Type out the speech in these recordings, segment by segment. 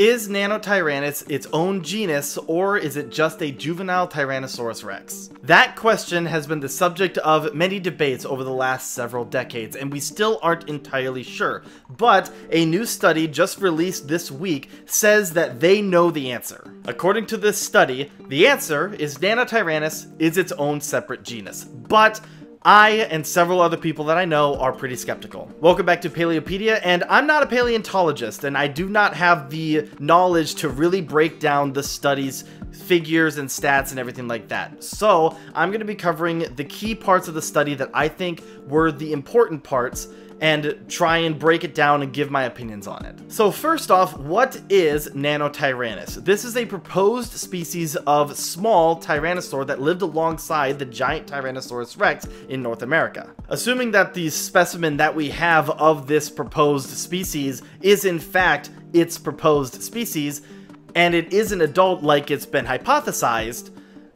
Is Nanotyrannus its own genus, or is it just a juvenile Tyrannosaurus rex? That question has been the subject of many debates over the last several decades, and we still aren't entirely sure. But a new study just released this week says that they know the answer. According to this study, the answer is Nanotyrannus is its own separate genus. But I and several other people that I know are pretty skeptical. Welcome back to Paleopedia, and I'm not a paleontologist, and I do not have the knowledge to really break down the study's figures and stats and everything like that. So I'm going to be covering the key parts of the study that I think were the important parts and try and break it down and give my opinions on it. So first off, what is Nanotyrannus? This is a proposed species of small tyrannosaur that lived alongside the giant Tyrannosaurus rex in North America. Assuming that the specimen that we have of this proposed species is in fact its proposed species, and it is an adult like it's been hypothesized,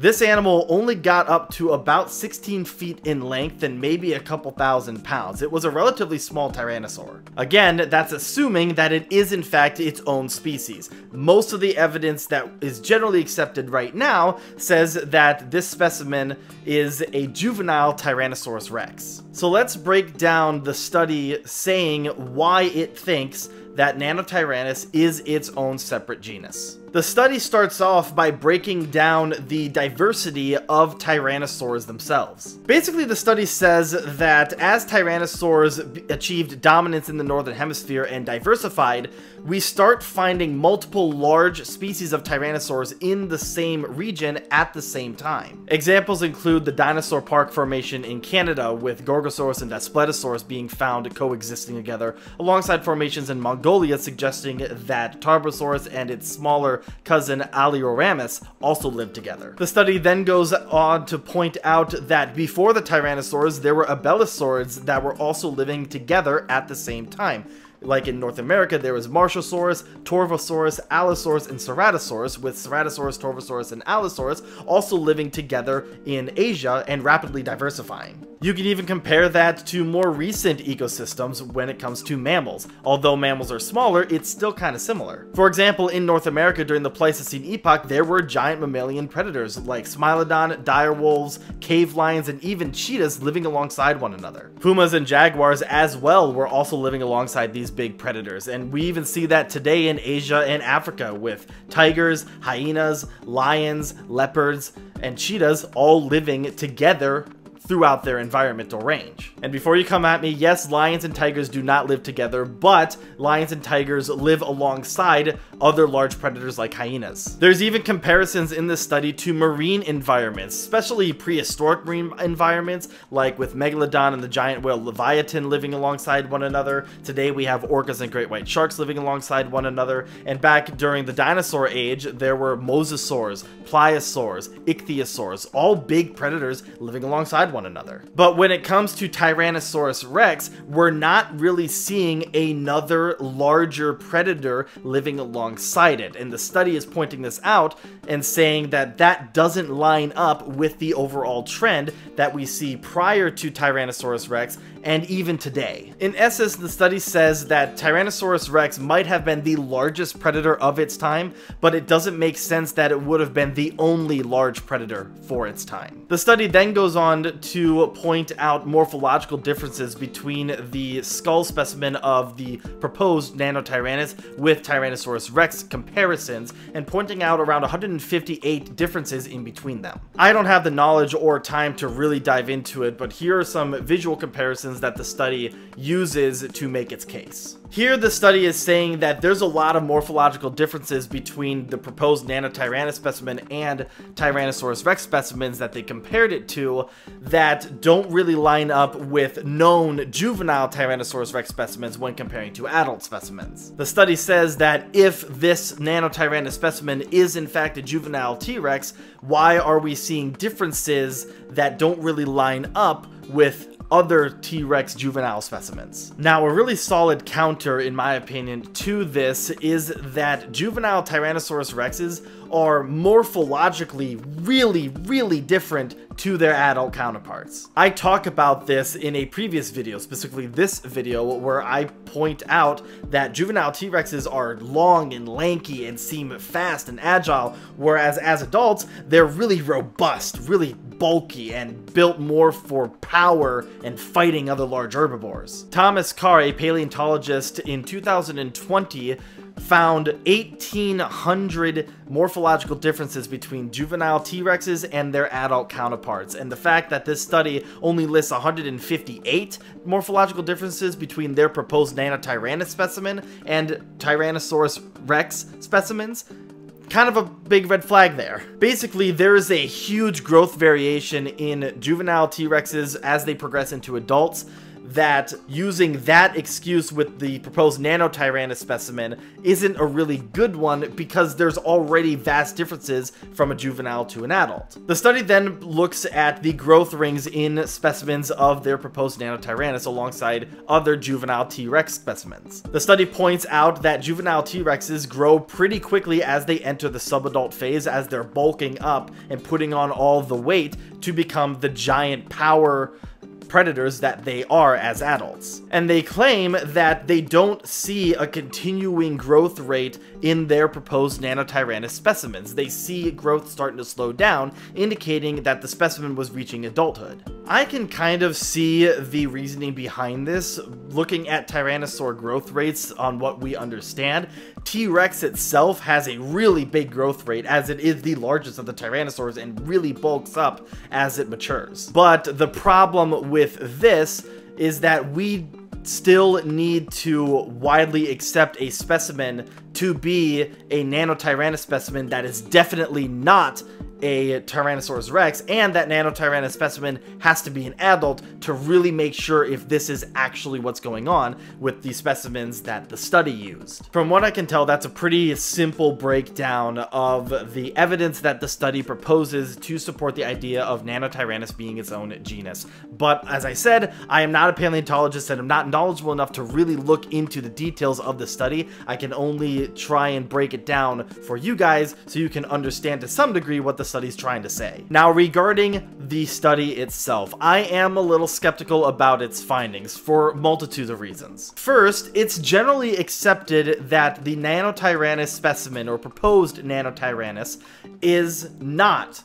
this animal only got up to about 16 feet in length and maybe a couple thousand pounds. It was a relatively small tyrannosaur. Again, that's assuming that it is in fact its own species. Most of the evidence that is generally accepted right now says that this specimen is a juvenile Tyrannosaurus rex. So let's break down the study saying why it thinks that Nanotyrannus is its own separate genus. The study starts off by breaking down the diversity of tyrannosaurs themselves. Basically, the study says that as tyrannosaurs achieved dominance in the northern hemisphere and diversified, we start finding multiple large species of tyrannosaurs in the same region at the same time. Examples include the Dinosaur Park Formation in Canada, with Gorgosaurus and Daspletosaurus being found coexisting together, alongside formations in Mongolia suggesting that Tarbosaurus and its smaller cousin Alioramus also lived together. The study then goes on to point out that before the Tyrannosaurs, there were Abelisaurs that were also living together at the same time. Like in North America, there was Marshosaurus, Torvosaurus, Allosaurus, and Ceratosaurus, with Ceratosaurus, Torvosaurus, and Allosaurus also living together in Asia and rapidly diversifying. You can even compare that to more recent ecosystems when it comes to mammals. Although mammals are smaller, it's still kind of similar. For example, in North America during the Pleistocene epoch, there were giant mammalian predators like Smilodon, direwolves, cave lions, and even cheetahs living alongside one another. Pumas and jaguars as well were also living alongside these big predators, and we even see that today in Asia and Africa with tigers, hyenas, lions, leopards, and cheetahs all living together throughout their environmental range. And before you come at me, yes, lions and tigers do not live together, but lions and tigers live alongside other large predators like hyenas. There's even comparisons in this study to marine environments, especially prehistoric marine environments, like with Megalodon and the giant whale Leviathan living alongside one another. Today we have orcas and great white sharks living alongside one another. And back during the dinosaur age, there were mosasaurs, pliosaurs, ichthyosaurs, all big predators living alongside one one another. But when it comes to Tyrannosaurus rex, we're not really seeing another larger predator living alongside it. And the study is pointing this out and saying that that doesn't line up with the overall trend that we see prior to Tyrannosaurus rex and even today. In essence, the study says that Tyrannosaurus rex might have been the largest predator of its time, but it doesn't make sense that it would have been the only large predator for its time. The study then goes on to point out morphological differences between the skull specimen of the proposed Nanotyrannus with Tyrannosaurus rex comparisons, and pointing out around 158 differences in between them. I don't have the knowledge or time to really dive into it, but here are some visual comparisons that the study uses to make its case. Here, the study is saying that there's a lot of morphological differences between the proposed Nanotyrannus specimen and Tyrannosaurus rex specimens that they compared it to that don't really line up with known juvenile Tyrannosaurus rex specimens when comparing to adult specimens. The study says that if this Nanotyrannus specimen is in fact a juvenile T-Rex, why are we seeing differences that don't really line up with other T-Rex juvenile specimens. Now, a really solid counter, in my opinion, to this is that juvenile Tyrannosaurus rexes are morphologically really, really different to their adult counterparts. I talk about this in a previous video, specifically this video, where I point out that juvenile T-Rexes are long and lanky and seem fast and agile, whereas as adults, they're really robust, really bulky, and built more for power and fighting other large herbivores. Thomas Carr, a paleontologist in 2020, found 1,800 morphological differences between juvenile T-Rexes and their adult counterparts. And the fact that this study only lists 158 morphological differences between their proposed Nanotyrannus specimen and Tyrannosaurus rex specimens kind of a big red flag there. Basically, there is a huge growth variation in juvenile T-Rexes as they progress into adults that using that excuse with the proposed Nanotyrannus specimen isn't a really good one because there's already vast differences from a juvenile to an adult. The study then looks at the growth rings in specimens of their proposed Nanotyrannus alongside other juvenile T-Rex specimens. The study points out that juvenile T-Rexes grow pretty quickly as they enter the subadult phase as they're bulking up and putting on all the weight to become the giant power predators that they are as adults. And they claim that they don't see a continuing growth rate in their proposed Nanotyrannus specimens. They see growth starting to slow down, indicating that the specimen was reaching adulthood. I can kind of see the reasoning behind this, looking at Tyrannosaur growth rates on what we understand. T-Rex itself has a really big growth rate as it is the largest of the Tyrannosaurs and really bulks up as it matures. But the problem with this is that we still need to widely accept a specimen to be a Nanotyrannus specimen that is definitely not a Tyrannosaurus rex, and that Nanotyrannus specimen has to be an adult to really make sure if this is actually what's going on with the specimens that the study used. From what I can tell, that's a pretty simple breakdown of the evidence that the study proposes to support the idea of Nanotyrannus being its own genus. But as I said, I am not a paleontologist and I'm not knowledgeable enough to really look into the details of the study. I can only try and break it down for you guys so you can understand to some degree what the study's trying to say. Now, regarding the study itself, I am a little skeptical about its findings for multitudes of reasons. First, it's generally accepted that the Nanotyrannus specimen, or proposed Nanotyrannus, is not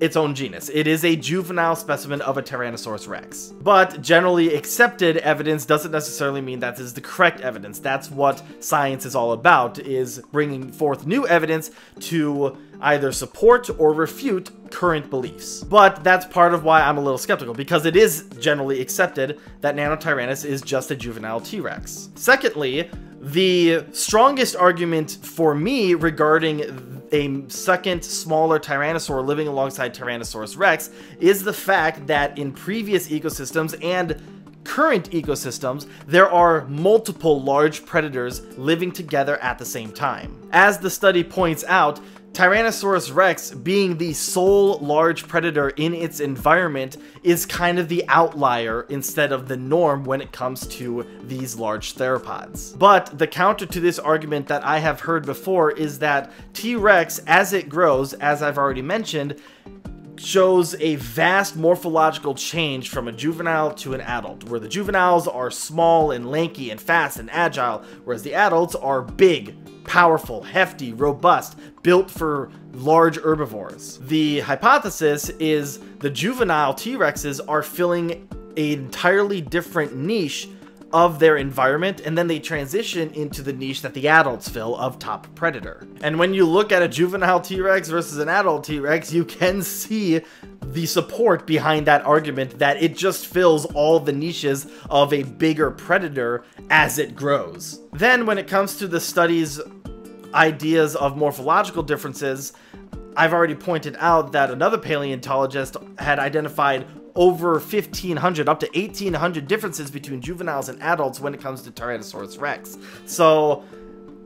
its own genus. It is a juvenile specimen of a Tyrannosaurus rex. But generally accepted evidence doesn't necessarily mean that is the correct evidence. That's what science is all about, is bringing forth new evidence to either support or refute current beliefs. But that's part of why I'm a little skeptical, because it is generally accepted that Nanotyrannus is just a juvenile T-Rex. Secondly, the strongest argument for me regarding a second smaller tyrannosaur living alongside Tyrannosaurus rex is the fact that in previous ecosystems and current ecosystems, there are multiple large predators living together at the same time. As the study points out, Tyrannosaurus rex, being the sole large predator in its environment, is kind of the outlier instead of the norm when it comes to these large theropods. But the counter to this argument that I have heard before is that T-Rex, as it grows, as I've already mentioned, shows a vast morphological change from a juvenile to an adult, where the juveniles are small and lanky and fast and agile, whereas the adults are big, powerful, hefty, robust, built for large herbivores. The hypothesis is the juvenile T-Rexes are filling an entirely different niche of their environment and then they transition into the niche that the adults fill of top predator. And when you look at a juvenile T-Rex versus an adult T-Rex, you can see the support behind that argument that it just fills all the niches of a bigger predator as it grows. Then when it comes to the study's ideas of morphological differences, I've already pointed out that another paleontologist had identified over 1,500, up to 1,800 differences between juveniles and adults when it comes to Tyrannosaurus rex. So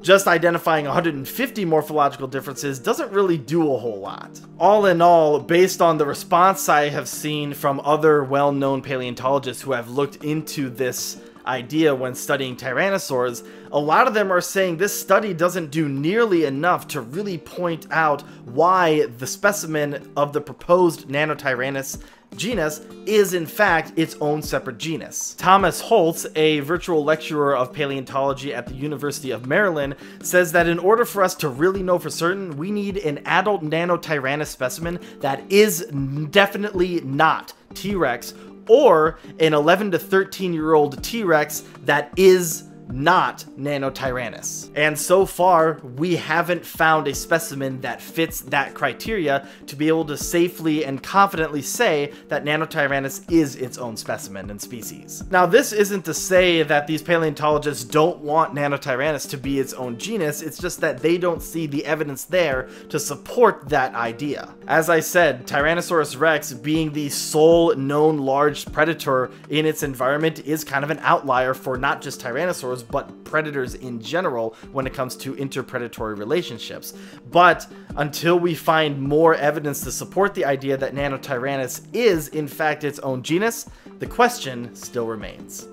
just identifying 150 morphological differences doesn't really do a whole lot. All in all, based on the response I have seen from other well-known paleontologists who have looked into this idea when studying tyrannosaurs, a lot of them are saying this study doesn't do nearly enough to really point out why the specimen of the proposed Nanotyrannus genus is in fact its own separate genus. Thomas Holtz, a virtual lecturer of paleontology at the University of Maryland, says that in order for us to really know for certain, we need an adult Nanotyrannus specimen that is definitely not T-Rex or an 11 to 13 year old T-Rex that is not Nanotyrannus. And so far, we haven't found a specimen that fits that criteria to be able to safely and confidently say that Nanotyrannus is its own specimen and species. Now, this isn't to say that these paleontologists don't want Nanotyrannus to be its own genus, it's just that they don't see the evidence there to support that idea. As I said, Tyrannosaurus rex being the sole known large predator in its environment is kind of an outlier for not just Tyrannosaurus, but predators in general when it comes to interpredatory relationships. But until we find more evidence to support the idea that Nanotyrannus is in fact its own genus, the question still remains.